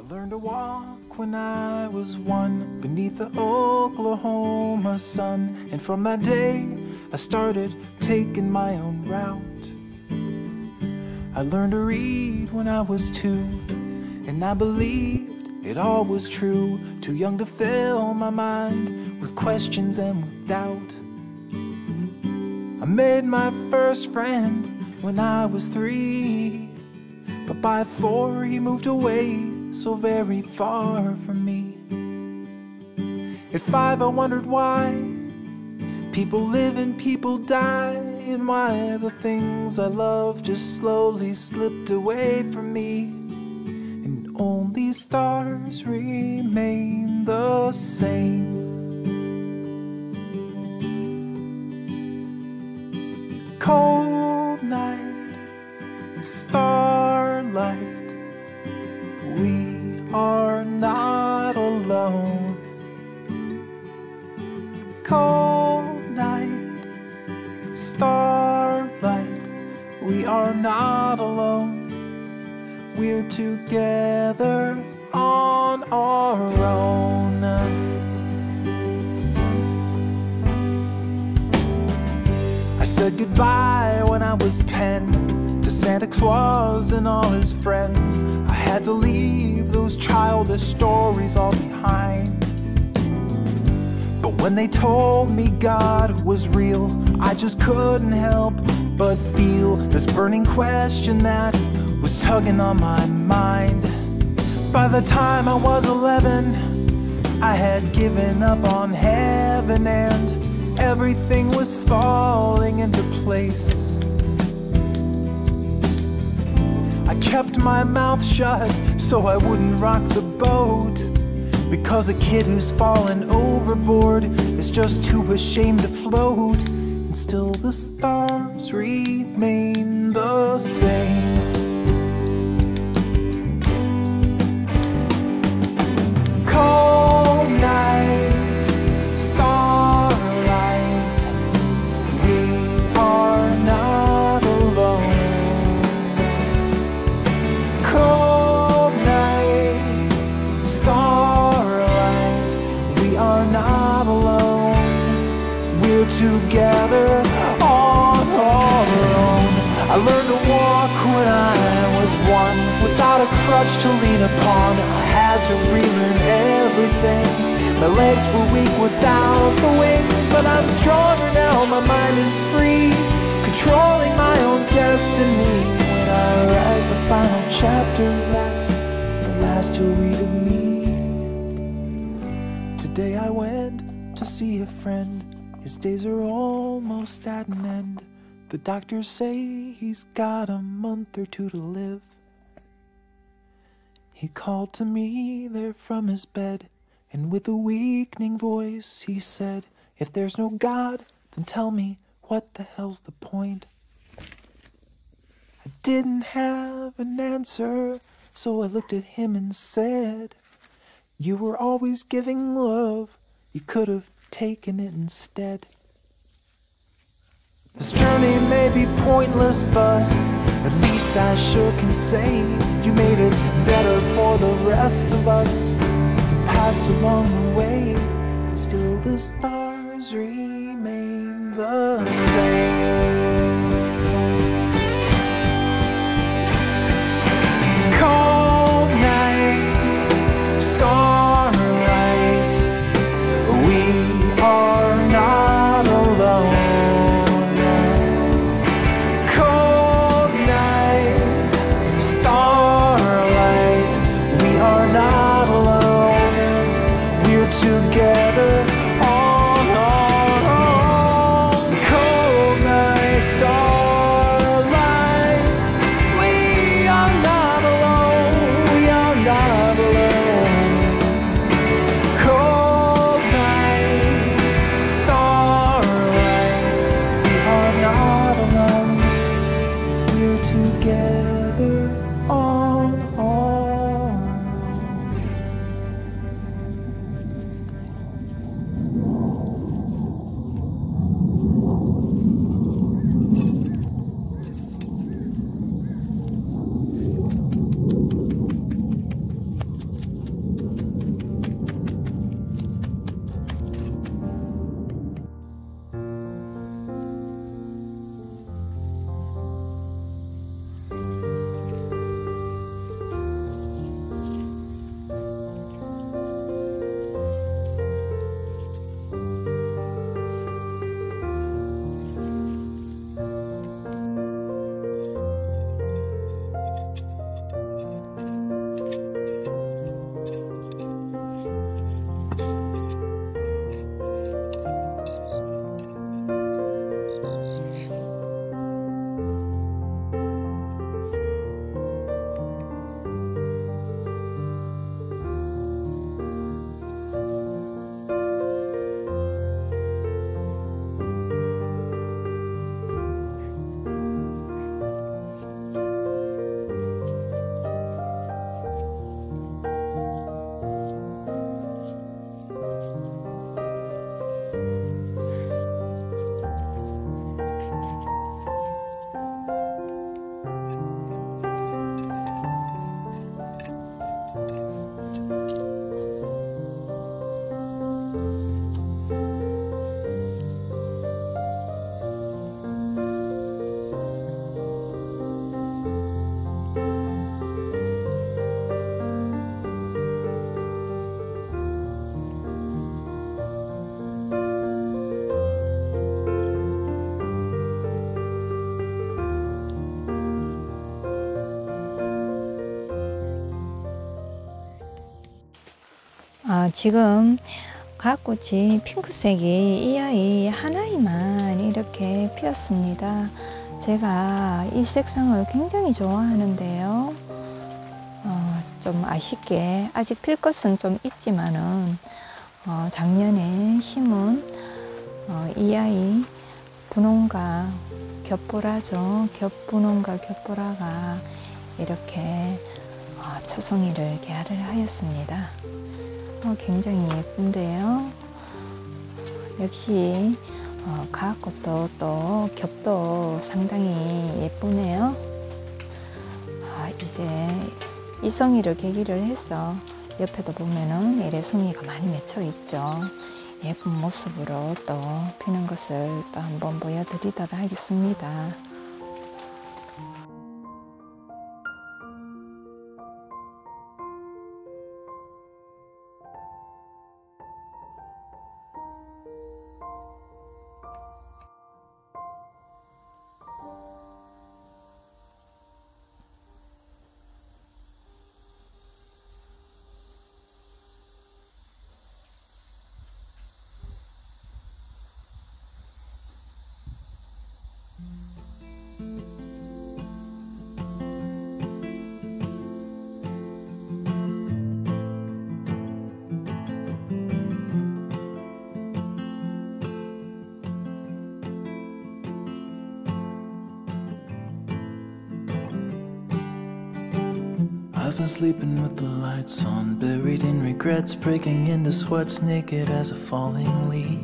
I learned to walk when I was one beneath the Oklahoma sun. And from that day, I started taking my own route. I learned to read when I was two, and I believed it all was true. Too young to fill my mind with questions and with doubt. I made my first friend when I was three, but by four he moved away so very far from me. At five, I wondered why people live and people die, and why the things I love just slowly slipped away from me. And only stars remain the same. Starlight, we are not alone. We're together on our own. I said goodbye when I was ten to Santa Claus and all his friends. I had to leave those childish stories all behind. When they told me God was real, I just couldn't help but feel this burning question that was tugging on my mind. By the time I was 11, I had given up on heaven and everything was falling into place. I kept my mouth shut so I wouldn't rock the boat. Because a kid who's fallen overboard is just too ashamed to float. And still the stars remain the same. Crutch to lean upon. I had to relearn everything. My legs were weak without the wings, but I'm stronger now. My mind is free, controlling my own destiny. When I write the final chapter, that's the last you'll read of me. Today I went to see a friend. His days are almost at an end. The doctors say he's got a month or two to live. He called to me there from his bed, and with a weakening voice he said, If there's no God, then tell me what the hell's the point? I didn't have an answer, so I looked at him and said, You were always giving love, you could have taken it instead. This journey may be pointless, but at least I sure can say you made it better for the rest of us. You passed along the way, still the stars remain the same. 아, 지금 가꽃이 핑크색이 이 아이 하나이만 이렇게 피었습니다. 제가 이 색상을 굉장히 좋아하는데요. 어, 좀 아쉽게 아직 필 것은 좀 있지만은 어, 작년에 심은 어, 이 아이 분홍과 겹보라죠. 겹분홍과 겹보라가 이렇게 어, 처송이를 개화를 하였습니다. 어, 굉장히 예쁜데요. 역시 어, 가학꽃도 또 겹도 상당히 예쁘네요. 아, 이제 이송이를 계기를 해서 옆에도 보면은 에레송이가 많이 맺혀 있죠. 예쁜 모습으로 또 피는 것을 또 한번 보여드리도록 하겠습니다. I've been sleeping with the lights on, buried in regrets, breaking into sweats, naked as a falling leaf.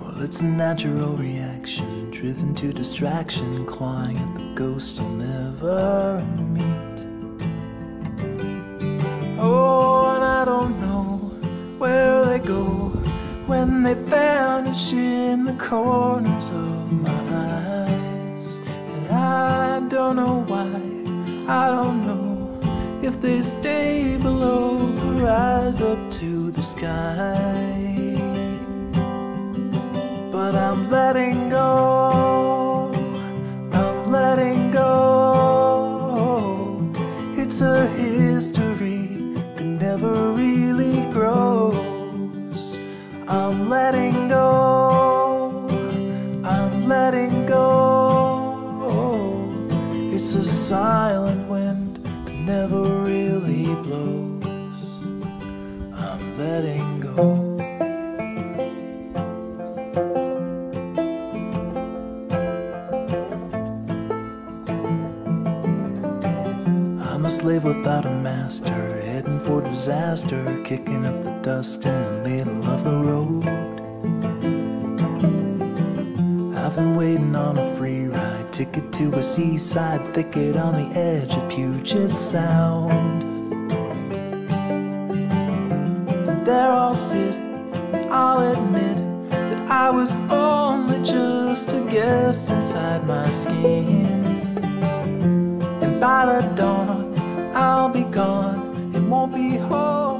Well, it's a natural reaction, driven to distraction, clawing at the ghosts I'll never meet. Oh, and I don't know where they go when they vanish in the corners of my eyes. And I don't know they stay below or rise up to the sky. But I'm letting go, slave without a master, heading for disaster, kicking up the dust in the middle of the road. I've been waiting on a free ride, ticket to a seaside thicket on the edge of Puget Sound. And there I'll sit, I'll admit that I was only just a guest inside my skin. And by the dawn, I'll be gone. It won't be hard.